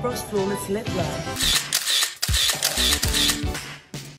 Frost Flawless Lip Love.